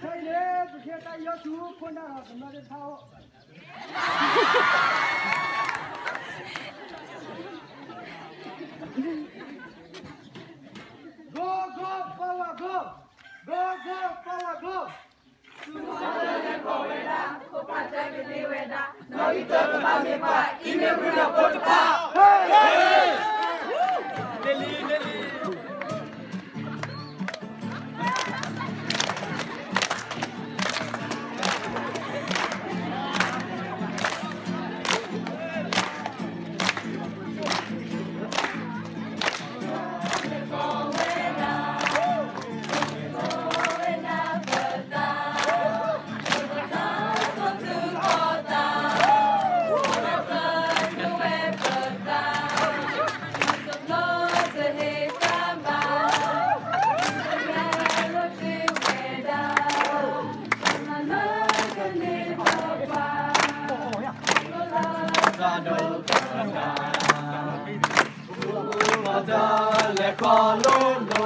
Kayla, porque tá aí é Go, go, fala go. Go, go, fala go. Sumarele poveda, kopatagi liweda, no ito pa mi pa, ine kuna potpa. Hey! hey! daleko luna.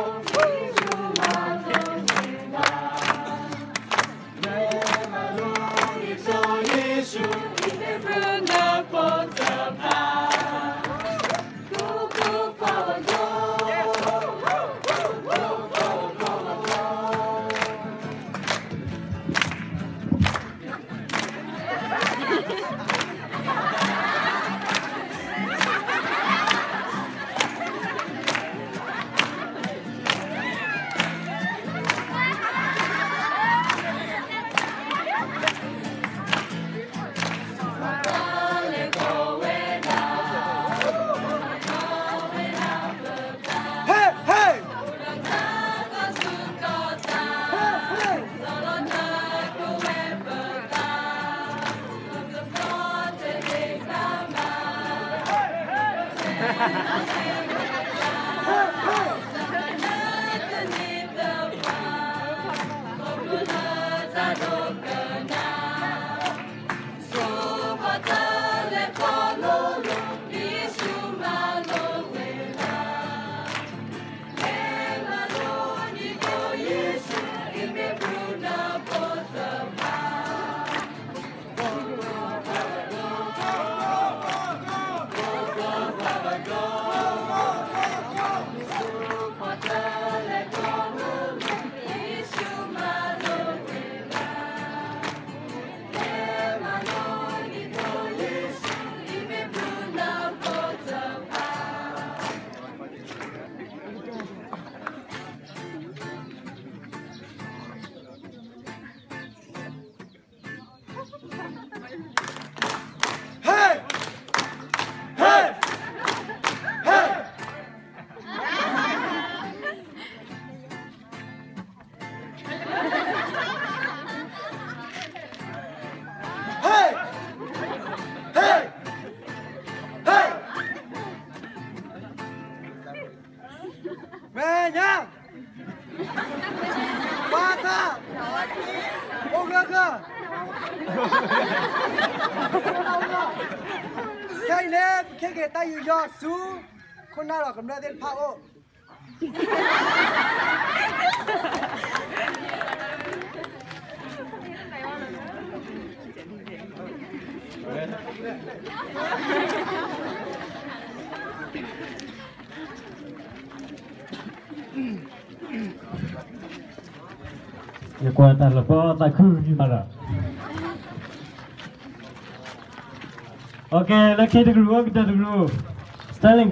Thank you. God. ค่โอ้เลิกค่ะแค่เล็บแค่เกต้าอยู่ยอดสูคนน่ารักกับเรเนพโอ lepas tak 也过来带了包，再哭你妈了。OK，来 K 的 dulu kita dulu. group，Styling。